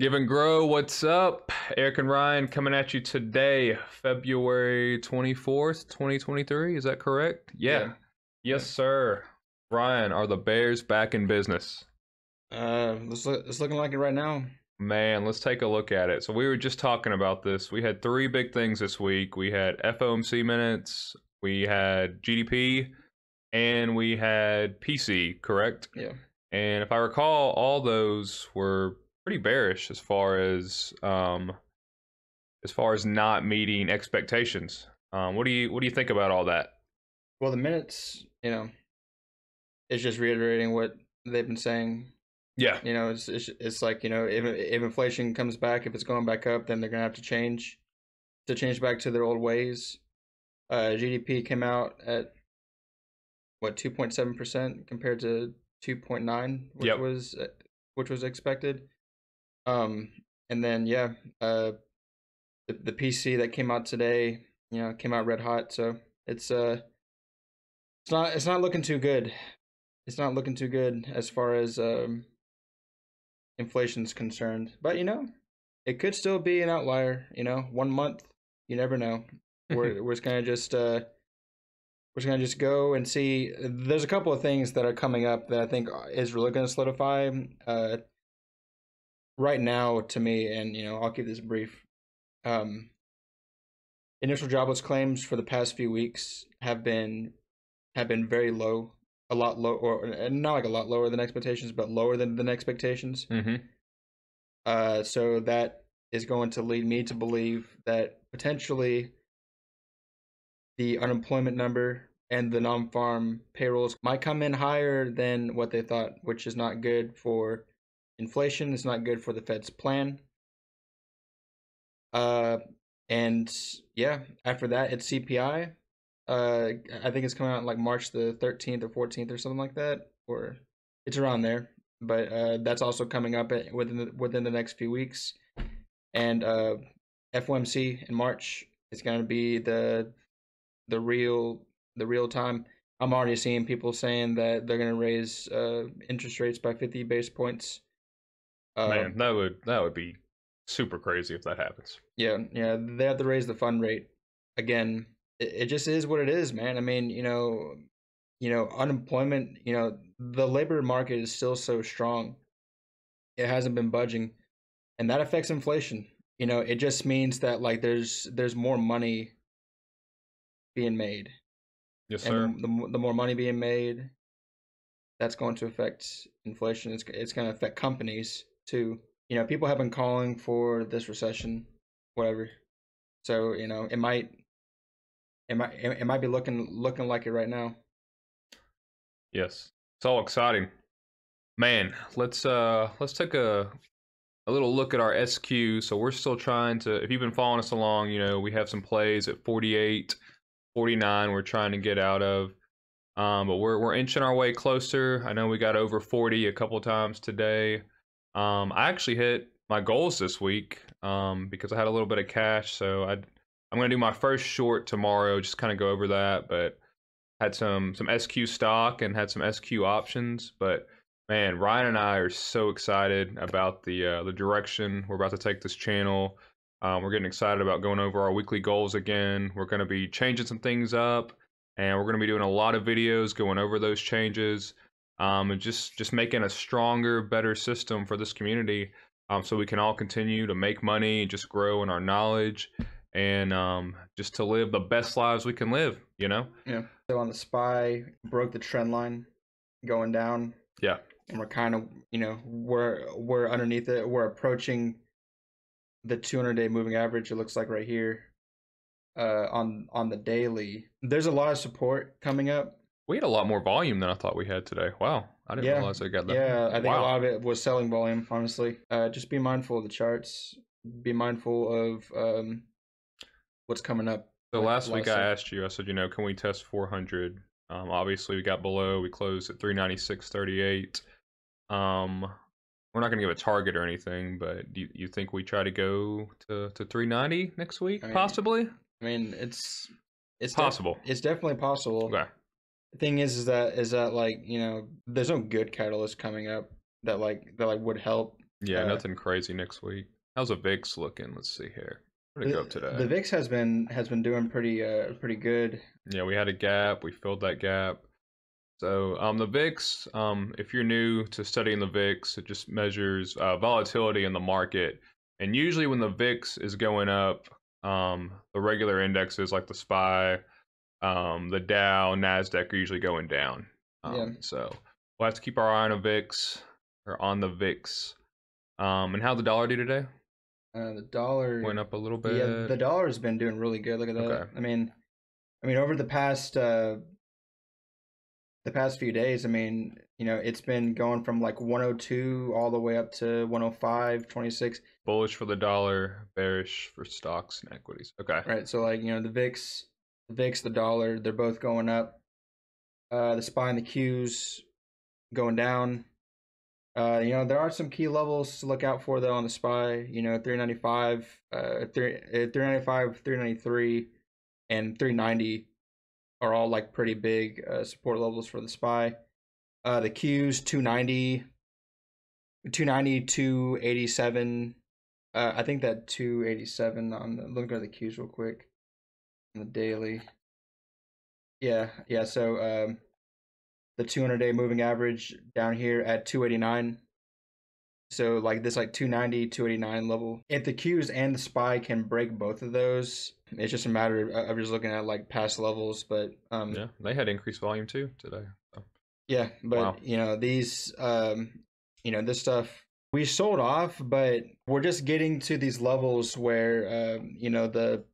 Give and Grow, what's up? Eric and Ryan coming at you today, February 24th, 2023. Is that correct? Yeah. Yeah. Yes, sir. Ryan, are the Bears back in business? Uh, it's, look, it's looking like it right now. Man, let's take a look at it. So, we were just talking about this. We had three big things this week we had FOMC minutes, we had GDP, and we had PCE, correct? Yeah. And if I recall, all those were pretty bearish as far as um, as far as not meeting expectations. Um, what do you what do you think about all that? Well, the minutes, you know, it's just reiterating what they've been saying. Yeah, You know, it's it's, it's like you know, if if inflation comes back, if it's going back up, then they're gonna have to change to change back to their old ways. Uh, GDP came out at what two point seven percent compared to two point nine, which Yep. was uh, which was expected. Um, and then yeah, uh, the the PCE that came out today, you know, came out red hot. So it's uh, it's not it's not looking too good. It's not looking too good as far as um inflation's concerned. But you know, it could still be an outlier. You know, one month, you never know. We're we're just gonna just uh, we're just gonna just go and see. There's a couple of things that are coming up that I think is really gonna solidify. Uh, right now, to me, and you know, I'll keep this brief. Um, initial jobless claims for the past few weeks have been have been very low, a lot low, or and not like a lot lower than expectations, but lower than than expectations. hmm Uh, so that is going to lead me to believe that potentially the unemployment number and the non-farm payrolls might come in higher than what they thought, which is not good for inflation. is not good for the Fed's plan. Uh, and yeah, after that, it's CPI. Uh, I think it's coming out like March the 13th or 14th or something like that, or it's around there. But uh, that's also coming up within the, within the next few weeks. And uh, FOMC in March is going to be the the real the real time. I'm already seeing people saying that they're going to raise uh, interest rates by 50 base points. Uh, Man, that would that would be super crazy if that happens. Yeah, yeah, they have to raise the fund rate again. It, it just is what it is, man. I mean, you know, you know, unemployment. You know, the labor market is still so strong. It hasn't been budging, and that affects inflation. You know, it just means that like there's there's more money being made, Yes, sir. and the, the more money being made, that's going to affect inflation. It's it's going to affect companies too. You know, people have been calling for this recession, whatever. So you know, it might, it might, it might be looking looking like it right now. Yes, it's all exciting. Man, let's uh let's take a a little look at our SQ. So we're still trying to if you've been following us along, you know, we have some plays at 48, 49 we're trying to get out of. Um, but we're we're inching our way closer. I know we got over 40 a couple times today. Um, I actually hit my goals this week um, because I had a little bit of cash, so I I'm gonna do my first short tomorrow. Just kind of go over that, but had some some SQ stock and had some SQ options. But man, Ryan and I are so excited about the uh, the direction we're about to take this channel. Um, we're getting excited about going over our weekly goals again. We're going to be changing some things up, and we're going to be doing a lot of videos going over those changes, um, and just just making a stronger, better system for this community, um, so we can all continue to make money and just grow in our knowledge, and um, just to live the best lives we can live. You know. Yeah. So on the spy broke the trend line, going down. Yeah. And we're kind of you know we're we're underneath it. We're approaching the 200 day moving average. It looks like right here. Uh, on on the daily, there's a lot of support coming up. We had a lot more volume than I thought we had today. Wow. I didn't Yeah. realize I got that. Yeah, I think wow. a lot of it was selling volume. Honestly, uh, just be mindful of the charts. Be mindful of um, what's coming up. So last week I asked you, I said, you know, can we test 400? Um, obviously we got below. We closed at 396.38. Um, we're not going to give a target or anything, but do you, you think we try to go to, to 390 next week? I mean, Possibly? I mean, it's it's def- Possible. it's definitely possible. Okay. Thing is, is that is that like you know, there's no good catalyst coming up that like that like would help Yeah, Uh, nothing crazy next week. How's the VIX looking? Let's see here. Where'd it The, go today? the VIX has been has been doing pretty uh pretty good. Yeah, we had a gap. We filled that gap. So um, the VIX, um, if you're new to studying the VIX, it just measures uh, volatility in the market. And usually when the VIX is going up, um, the regular indexes like the SPY, um, the Dow, Nasdaq are usually going down. Um, Yeah. So we'll have to keep our eye on a VIX or on the VIX. Um, and how the dollar do today? Uh, the dollar Went up a little bit. Yeah, the dollar's been doing really good. Look at that. Okay. I mean, I mean, over the past uh, the past few days, I mean, you know, it's been going from like 102 all the way up to 105, 26. Bullish for the dollar, bearish for stocks and equities. Okay. Right. So like, you know, the VIX, the VIX, the dollar, they're both going up. Uh, the SPY and the Qs going down. Uh, you know, there are some key levels to look out for though on the SPY. You know, 395, uh, 3, uh, 395, 393, and 390 are all like pretty big uh, support levels for the SPY. Uh, the Qs 290, 290, 287. Uh, I think that 287 on the, let me go to the Qs real quick the daily. Yeah, yeah. So um, the 200 day moving average down here at 289. So like this like 290, 289 level. If the Qs and the SPY can break both of those, it's just a matter of, of just looking at like past levels. But um, Yeah, they had increased volume too today. So. yeah, but Wow. you know these, um, you know this stuff we sold off, but we're just getting to these levels where um, you know the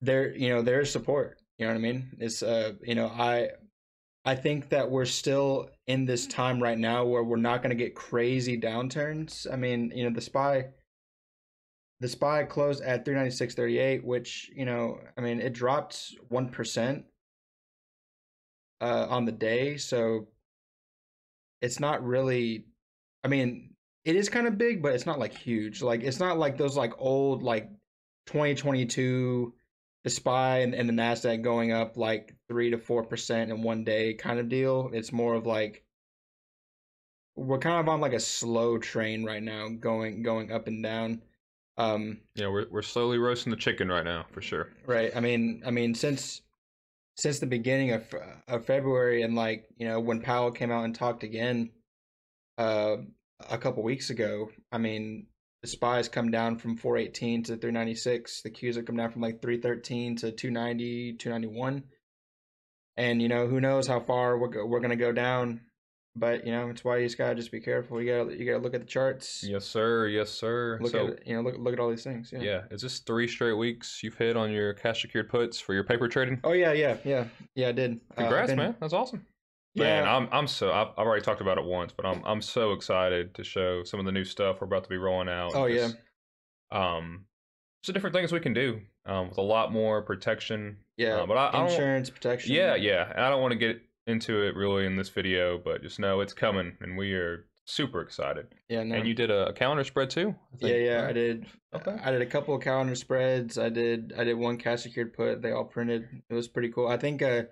there you know there's support. You know what I mean? It's uh you know I I think that we're still in this time right now where we're not going to get crazy downturns. I mean, you know the spy. The spy closed at 396.38, which, you know, I mean, it dropped 1% uh, on the day. So it's not really, I mean, it is kind of big, but it's not like huge. Like, it's not like those like old, like 2022, the SPY and, and the NASDAQ going up like 3 to 4% in one day kind of deal. It's more of like, we're kind of on like a slow train right now going going up and down um Yeah, we're we're slowly roasting the chicken right now for sure. right i mean i mean since since the beginning of of february and like you know when powell came out and talked again uh a couple weeks ago i mean the spies come down from 418 to 396 the qs have come down from like 313 to 290 291 and you know who knows how far we're, go- we're gonna go down but you know it's why you just gotta just be careful you gotta you gotta look at the charts Yes, sir. Yes, sir. look so, at you know look look at all these things yeah. yeah, is this three straight weeks you've hit on your cash secured puts for your paper trading? oh yeah yeah yeah yeah i did Uh, Congrats, been- man. That's awesome. Yeah Man, I'm I'm so I've, I've already talked about it once, but I'm I'm so excited to show some of the new stuff we're about to be rolling out. Oh, yeah. Um, just different things we can do. Um, with a lot more protection. yeah Uh, but I, I insurance protection Yeah, yeah. And I don't want to get into it really in this video, but just know it's coming, and we are super excited. yeah no. And you did a, calendar spread too. I yeah think, yeah i right? did Okay. i did a couple of calendar spreads i did i did one cash secured put they all printed it was pretty cool i think uh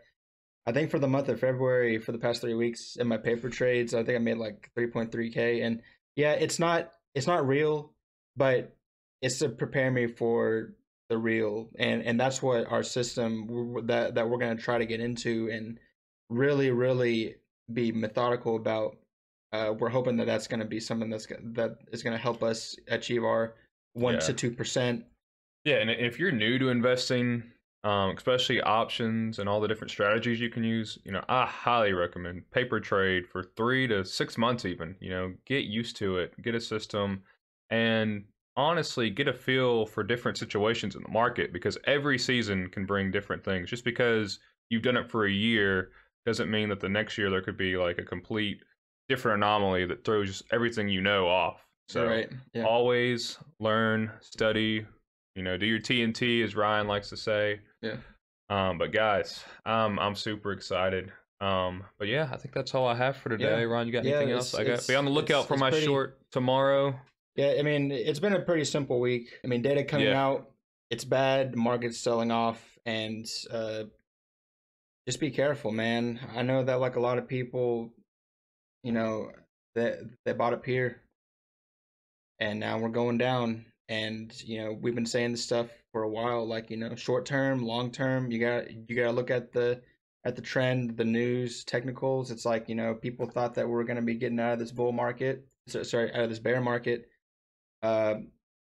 i think for the month of february for the past three weeks in my paper trades i think i made like 3.3k and yeah it's not it's not real but it's to prepare me for the real and and that's what our system that that we're going to try to get into and really really be methodical about uh, we're hoping that that's going to be something that's that is going to help us achieve our one Yeah. to two percent. Yeah, and if you're new to investing, um, especially options and all the different strategies you can use, you know, I highly recommend paper trade for three to six months, even. You know, get used to it, get a system, and honestly, get a feel for different situations in the market because every season can bring different things. Just because you've done it for a year doesn't mean that the next year there could be like a complete different anomaly that throws everything you know off. So right? Yeah. always learn, study, you know, do your TNT as Ryan likes to say. Yeah. Um, but guys, um, I'm super excited. Um, but yeah, I think that's all I have for today. Yeah. Ron, you got Yeah, anything else? I got. Be on the lookout for my pretty- short tomorrow. Yeah, I mean, it's been a pretty simple week. I mean, data coming Yeah. out, it's bad. The market's selling off, and uh, just be careful, man. I know that like a lot of people, you know, that they bought up here, and now we're going down. And you know, we've been saying this stuff for a while. Like you know, short term, long term, you got you got to look at the at the trend, the news, technicals. It's like you know, people thought that we are going to be getting out of this bull market, so, sorry, out of this bear market. Uh,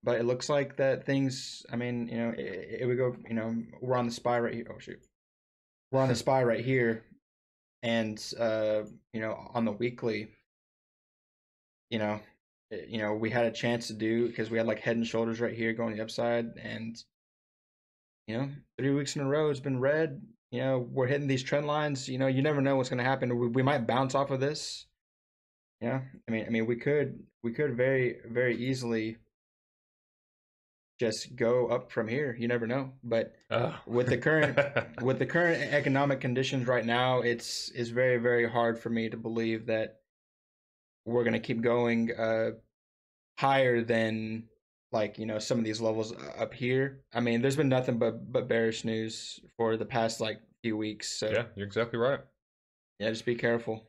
but it looks like that things. I mean, you know, it, it would go. You know, we're on the spy right here. Oh shoot, we're on the spy right here, and uh, you know, on the weekly, you know, you know, we had a chance to do because we had like head and shoulders right here going the upside, and you know, three weeks in a row has been red. You know, we're hitting these trend lines. You know, you never know what's going to happen. We, we might bounce off of this. Yeah, I mean, I mean, we could, we could very, very easily just go up from here. You never know. But oh. with the current, with the current economic conditions right now, it's it's very, very hard for me to believe that we're going to keep going uh, higher than like you know some of these levels up here. I mean, there's been nothing but but bearish news for the past like few weeks. So yeah, you're exactly right. Yeah, just be careful.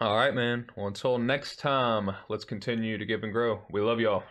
All right, man. Well, until next time, let's continue to give and grow. We love y'all.